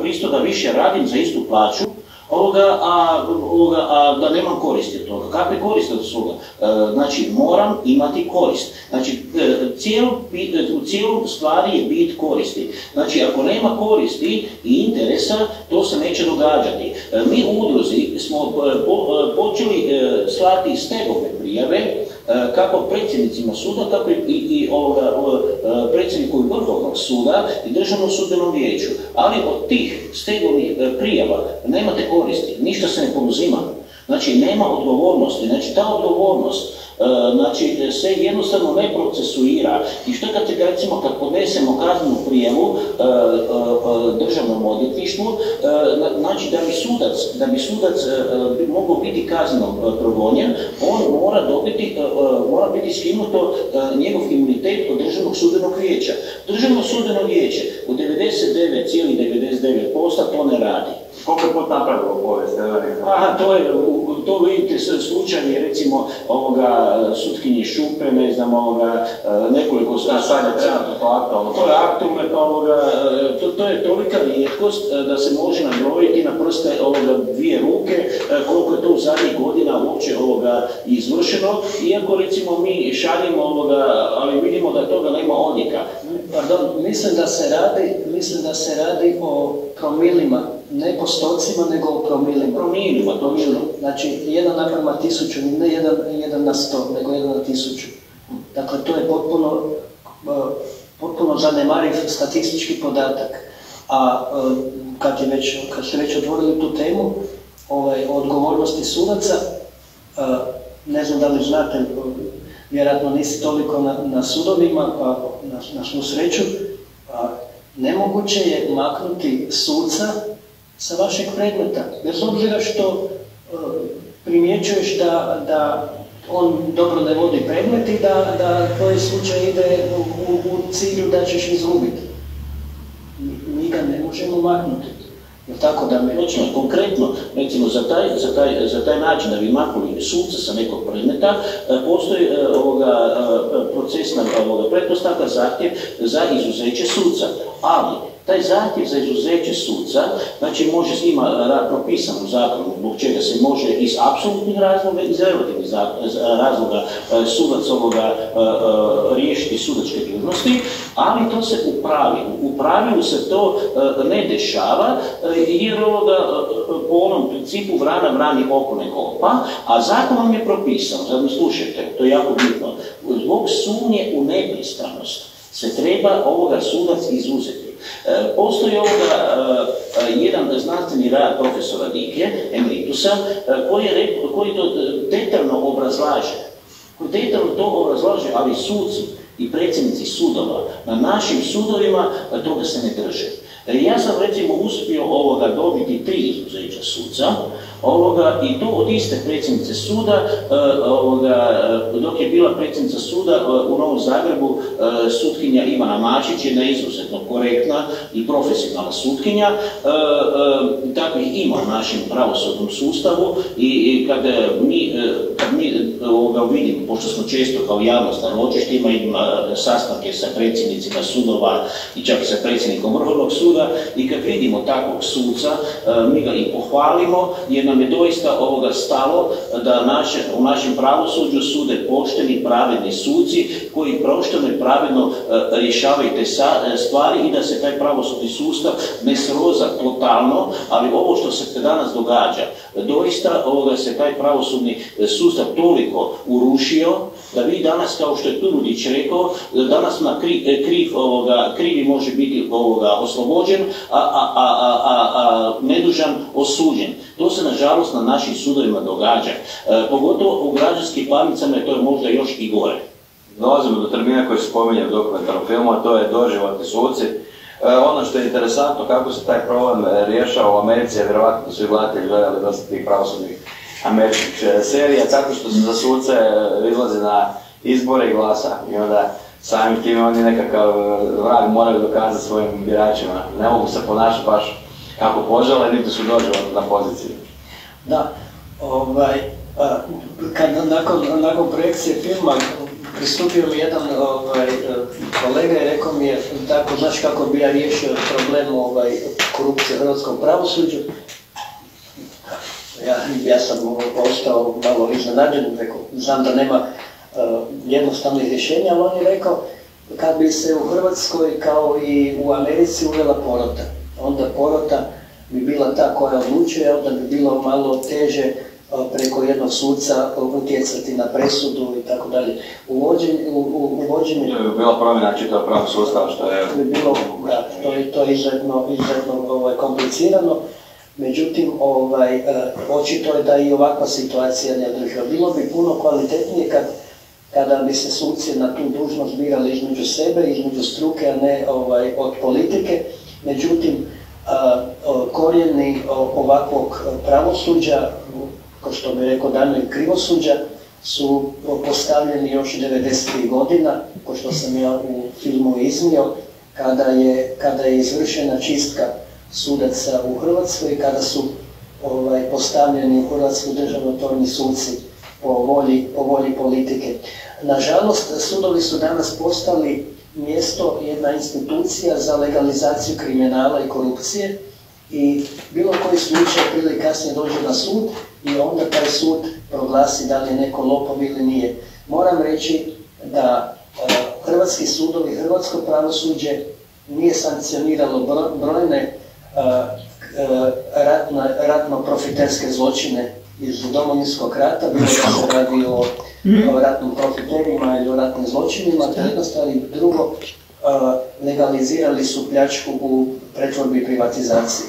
pristo da više radim za istu plaću, ovoga, a, ovoga, a da nemam koristi od toga. Kakve koristi od toga? E, znači, moram imati korist. Znači, e, cijelu, u cijelom stvari je bit koristi. Znači, ako nema koristi i interesa, to se neće događati. E, mi u udruzi smo počeli slati stegovne prijave, kako predsjednicima suda, tako i, i ovoga, predsjedniku Vrhovnog suda i Državnom sudbenom vijeću. Ali od tih stegovnih prijava nemate koristi, ništa se ne poduzima. Znači, nema odgovornosti. Znači, ta odgovornost E, znači se jednostavno ne procesuira i što kad recimo kad podnesemo kaznenu prijavu e, e, državnom odvjetništvu, znači da bi sudac, da bi sudac mogao biti kazneno progonjen, on mora dobiti, mora biti skinuto njegov imunitet od državnog sudbenog vijeća. Državno sudbeno vijeće u 99,99% to ne radi. Koliko je put napravilo povijest? Aha, to je, to vidite slučajni recimo ovoga sutkinji Šupe, ne znam ovoga, nekoliko slučajeva. to aktualno. To je aktualno, pa ovoga, to, to je tolika rijetkost da se može nabrojiti na prste ovoga dvije ruke koliko je to u zadnjih godina uopće ovoga izvršeno, iako recimo mi šaljemo ovoga, ali vidimo da toga nema odjeka. Pardon, mislim da se radi, mislim da se radi o promilima ne po stocima, nego o promilima. Promilima, točno. Znači, jedan naprema tisuću, ne jedan, jedan na sto, nego jedan na tisuću. Dakle, to je potpuno, e, potpuno zanemariv statistički podatak. A e, kad, je već, kad ste već otvorili tu temu ovaj, o odgovornosti sudaca, e, ne znam da li znate, vjerojatno nisi toliko na, na sudovima, pa na, na svu sreću, nemoguće je maknuti suca sa vašeg predmeta, bez obzira što e, primjećuješ da, da on dobro ne vodi predmet i da, da tvoj slučaj ide u, u, cilju da ćeš izgubiti. Mi ga ne možemo maknuti. Tako da me... Točno, konkretno, recimo za taj, za, taj, za taj način da bi maknuli suca sa nekog predmeta, e, postoji e, ovoga, procesna ovoga, pretpostavka zahtjev za izuzeće suca. Ali, taj zahtjev za izuzeće suca, znači može s njima propisan u zakonu, zbog čega se može iz apsolutnih razloga iz relativnih razloga e, sudac ovoga e, e, riješiti sudačke dužnosti, ali to se u pravilu, u pravilu se to ne dešava jer ovoga po onom principu vrana vrani oko ne kopa, a zakonom je propisan, sad slušajte, to je jako bitno, zbog sumnje u nepristranost se treba ovoga sudac izuzeti. E, postoji ovoga e, e, jedan znanstveni rad profesora Dike, emeritusa, koji, koji to detaljno obrazlaže. Koji detaljno to obrazlaže, ali suci i predsjednici sudova na našim sudovima toga se ne drže. Ja sam recimo uspio ovoga dobiti tri izuzeća suca, ovoga, i to od iste predsjednice suda, e, ovoga, dok je bila predsjednica suda e, u Novom Zagrebu, e, sutkinja Ivana Mačić, jedna izuzetno korektna i profesionalna sutkinja, takvih ima u našem pravosudnom sustavu i kad mi, kad mi ovoga, vidimo, pošto smo često kao javnost na ročištima, ima sastanke sa predsjednicima sudova i čak sa predsjednikom Vrhovnog suda i kad vidimo takvog suca, mi ga i pohvalimo jer nam je doista ovoga stalo da naše, u našem pravosuđu sude pošteni, pravedni suci koji prošteno i pravedno e, rješavaju te e, stvari i da se taj pravosudni sustav ne sroza totalno, ali ovo što se danas događa, doista ovoga se taj pravosudni e, sustav toliko urušio da vi danas, kao što je Turudić rekao, danas na kriv, ovoga, krivi može biti ovoga oslobođen, a, a, a, a nedužan osuđen. To se nažalost na našim sudovima događa. E, pogotovo u građanskim parnicama je to je možda još i gore. Dolazimo do termina koji se spominje u dokumentarnom filmu, a to je doživotni suci. E, ono što je interesantno kako se taj problem rješava u Americi, je vjerovatno su i gledatelji gledali dosta tih pravosudnih američkih e, serija, tako što se za suce izlazi na izbore i glasa i onda samim tim oni nekakav vrag moraju dokazati svojim biračima. Ne mogu se ponašati baš kako požele, niti su dođe na poziciju. Da, ovaj, kad nakon, nakon projekcije filma pristupio mi jedan ovaj, kolega i rekao mi je, tako, znaš kako bi ja riješio problem ovaj, korupcije u hrvatskom pravosuđu. Ja, ja sam ostao malo iznenađen, rekao, znam da nema uh, jednostavnih rješenja, ali on je rekao, kad bi se u Hrvatskoj kao i u Americi uvela porota, onda porota bi bila ta koja odlučuje, onda bi bilo malo teže preko jednog suca utjecati na presudu i tako dalje. Uvođenje... to bi bila promjena čitava pravog sustava što je... Bi bilo, da, to je, to izuzetno, izuzetno ovaj, komplicirano. Međutim, ovaj, e, očito je da i ovakva situacija ne održiva. Bilo bi puno kvalitetnije kad, kada bi se suci na tu dužnost birali između sebe, između struke, a ne ovaj, od politike. Međutim, korijeni ovakvog pravosuđa kao što bi rekao Damir Krivosuđa, su postavljeni još 90. godina, kao što sam ja u filmu iznio, kada je, kada je izvršena čistka sudaca u Hrvatskoj, kada su ovaj, postavljeni u Hrvatsku državnotorni suci po volji, po volji politike. Nažalost, sudovi su danas postali mjesto, jedna institucija za legalizaciju kriminala i korupcije i bilo koji slučaj prije kasnije dođe na sud i onda taj sud proglasi da li je neko lopov ili nije. Moram reći da e, hrvatski sudovi, hrvatsko pravosuđe nije sankcioniralo brojne e, e, ratno-profiterske zločine iz domovinskog rata, bilo da se radi o, ratnim profiterima ili o ratnim zločinima, to jednostavno drugo legalizirali su pljačku u pretvorbi i privatizaciji.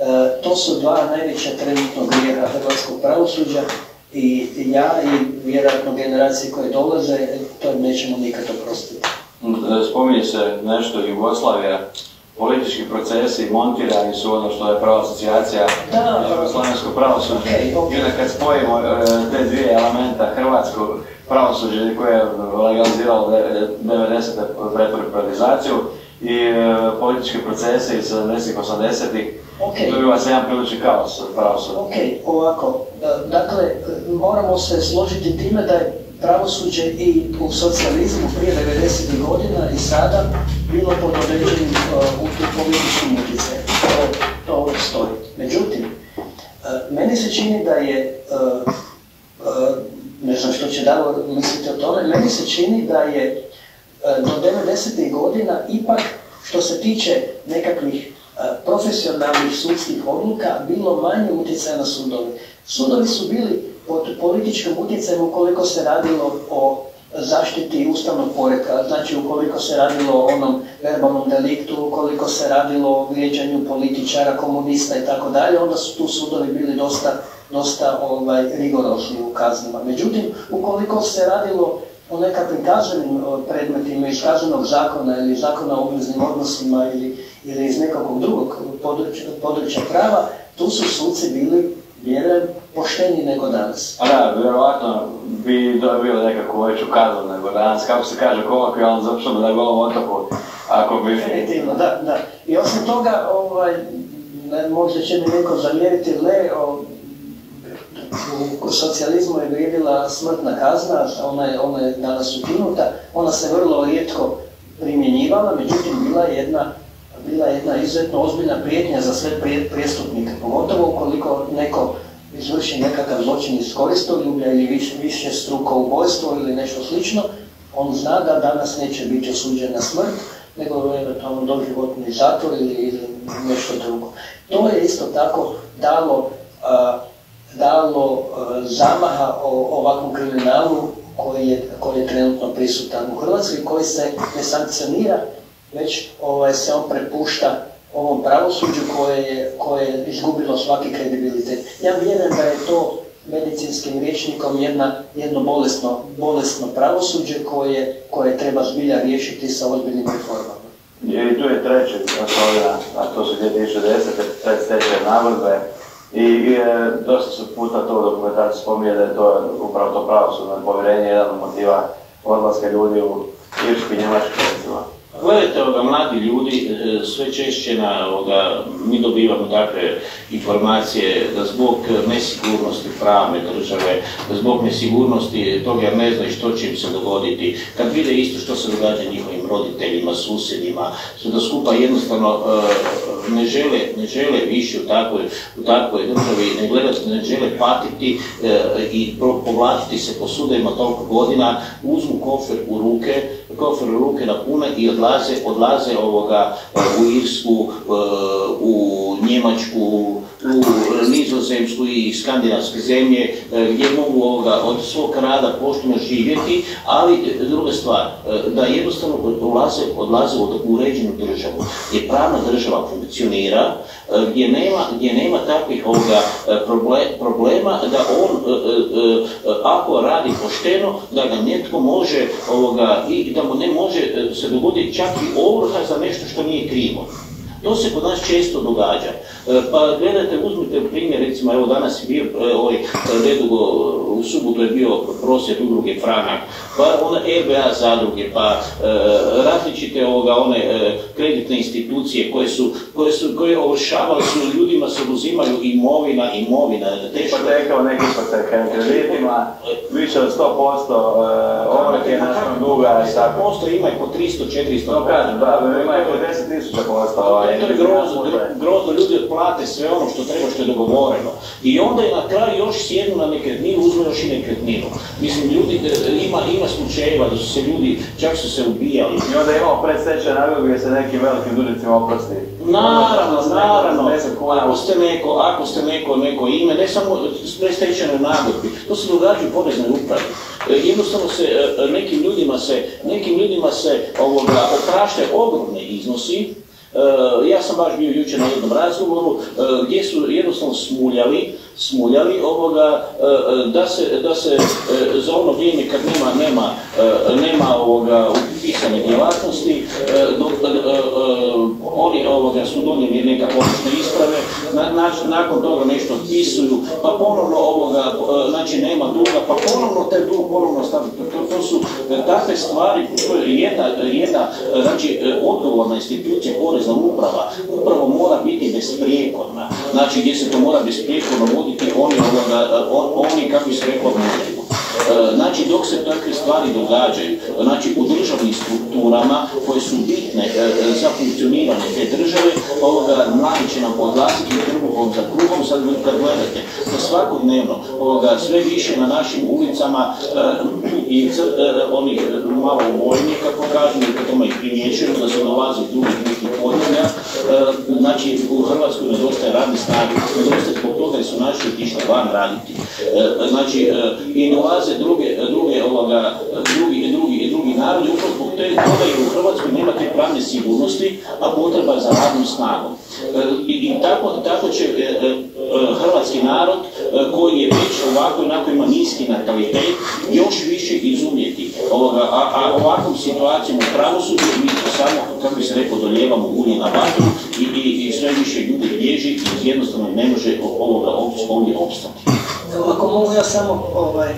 E, to su dva najveća trenutno grijeha hrvatskog pravosuđa i ja i vjerojatno generacije koje dolaze to nećemo nikad oprostiti. E, spominje se nešto Jugoslavija, politički procesi montirani su ono što je prava asocijacija Jugoslavensko pravosuđe. Okay, I onda kad spojimo e, te dvije elementa hrvatskog pravosuđe koje je legaliziralo 90. pretvorbizaciju i politički procese iz 70 80-ih, Okay. Dobiva se jedan prilični kaos pravosuđa. Ok, ovako, dakle, moramo se složiti time da je pravosuđe i u socijalizmu prije 90. godina i sada bilo pod određenim uh, političkim utjecajem. To, to stoji. Međutim, uh, meni se čini da je, uh, uh ne znam što će Davor misliti o tome, meni se čini da je do 90. godina ipak što se tiče nekakvih profesionalnih sudskih odluka bilo manje utjecaja na sudovi. Sudovi su bili pod političkim utjecajem ukoliko se radilo o zaštiti ustavnog poredka, znači ukoliko se radilo o onom verbalnom deliktu, ukoliko se radilo o vrijeđanju političara, komunista i tako dalje, onda su tu sudovi bili dosta, dosta ovaj, rigorozni u kaznima. Međutim, ukoliko se radilo o nekakvim kaznenim predmetima iz kaznenog zakona ili zakona o obveznim odnosima ili, ili iz nekakvog drugog područja, područja prava, tu su suci bili, vjerujem, pošteni nego danas. A da, vjerovatno bi dobili nekakvu veću kaznu nego danas, kako se kaže kolokvijalno, zato što na golom otoku, ako bi... Definitivno, da, da. I osim toga, ovaj, ne, možda će mi neko zamjeriti, ne, o, u socijalizmu je vrijedila smrtna kazna, ona je, ona je danas ukinuta, ona se vrlo rijetko primjenjivala, međutim bila je jedna, bila jedna izuzetno ozbiljna prijetnja za sve prijestupnike, pogotovo ukoliko neko izvrši nekakav zločin iz koristoljublja ili više, više struko ubojstvo ili nešto slično, on zna da danas neće biti osuđen na smrt, nego eventualno doživotni zatvor ili, ili nešto drugo. To je isto tako dalo dalo e, zamaha o ovakvom kriminalu koji je, koji je trenutno prisutan u Hrvatskoj, koji se ne sankcionira, već ovaj, se on prepušta ovom pravosuđu koje je, koje je izgubilo svaki kredibilitet. Ja vjerujem da je to medicinskim rječnikom jedna, jedno bolesno, bolesno pravosuđe koje, koje treba zbilja riješiti sa ozbiljnim reformama. I tu je treće, a to su 2010. predstečaj nagodbe, i e, dosta su puta to u dokumentaciji spominje da je to upravo to pravosudno povjerenje jedan od motiva odlaska ljudi u Iršku i Njemačku recimo. Gledajte, mladi ljudi e, sve češće na ovoga, mi dobivamo takve informacije da zbog nesigurnosti pravne države, da zbog nesigurnosti toga jer ne znaju što će im se dogoditi, kad vide isto što se događa njihovim roditeljima, susjedima, su da skupa jednostavno e, ne žele, ne žele više u takvoj, u takvoj državi, ne, gledati, ne žele patiti e, i povlačiti se po sudovima toliko godina, uzmu kofer u ruke, kofer u ruke napune i odlaze, odlaze ovoga e, u Irsku, e, u Njemačku, u Nizozemsku i skandinavske zemlje e, gdje mogu ovoga od svog rada pošteno živjeti, ali e, druga stvar, e, da jednostavno odlaze, odlaze u uređenu državu, gdje pravna država funkcionira, gdje nema, gdje nema takvih ovoga proble- problema da on ako radi pošteno, da ga netko može ovoga i da mu ne može se dogoditi čak i ovrha za nešto što nije krivo. To se kod nas često događa. E, Pa gledajte, uzmite primjer, recimo evo danas je bio e, ovaj nedugo u subotu je bio prosvjed udruge Franak, pa one RBA zadruge, pa e, različite ovoga, one e, kreditne institucije koje su, koje su, koje ovršavali su, ljudima se oduzimaju imovina, imovina, teško. Hipoteka u nekim hipotekarnim kreditima, više od 100% e, ovrhe našeg duga i tako. Posto ima i po 300, 400. No kažem, da, ima i po 10 tisuća posto. Ovaj, To je grozno, gro- grozno, ljudi otplate sve ono što treba, što je dogovoreno. I onda je na kraju još sjednu na nekretninu, uzme još i nekretninu. Mislim, ljudi, e, ima, ima slučajeva da su se ljudi, čak su se ubijali. I onda imamo predstečaj nagodbu gdje se nekim velikim dužnicima oprosti. Naravno, naravno, 10 kuna. ako ste neko, ako ste neko, neko ime, ne samo s predstečajnoj nagodbi, to se događa u poreznoj upravi. E, Jednostavno se, e, nekim ljudima se, nekim ljudima se ovoga, opraštaju ogromne iznosi, ja sam baš bio jučer na jednom razgovoru e, gdje su jednostavno smuljali, smuljali ovoga e, e, da se, da se e, za ono vrijeme kad nema, nema, e, nema ovoga upisane djelatnosti, e, e, e, oni su donijeli neka pogrešne isprave, na, na- nakon toga nešto otpisuju, pa ponovno ovoga, znači nema duga, pa ponovno taj dug ponovno staviti. To, su takve stvari, to je jedna, jedna znači, odgovorna institucija, porezna uprava, upravo mora biti besprijekorna. Znači, gdje se to mora besprijekorno voditi, oni, oni kako bi se. E, Znači, dok se takve stvari događaju, znači u državnim strukturama koje su bitne e, za funkcioniranje te države, ovoga, mladi će nam odlaziti trbuhom za kruhom, sad vi kad gledate, da svakodnevno ovoga, sve više na našim ulicama e, i cr- e, oni e, malo vojni, kako kažem, i po tome ih primjećujemo, da se dolazi e, znači u Hrvatskoj nedostaje radne snage, nedostaje zbog toga su naši otišli van raditi. E, Znači, e, i dolaze druge, druge, ovoga, drugi, drugi, drugi narodi, upravo zbog toga jer u Hrvatskoj nema te pravne sigurnosti, a potreba za radnom snagom. E, I, tako, će e, e, hrvatski narod koji je već ovako onako ima niski natalitet još više izumjeti. A, ovakvom situacijom u pravosuđu mi to samo, kako bi se rekao, dolijevamo ulje na vatru i, sve više ljudi bježi i jednostavno ne može ovoga ovdje opstati. Ako mogu ja samo ovaj,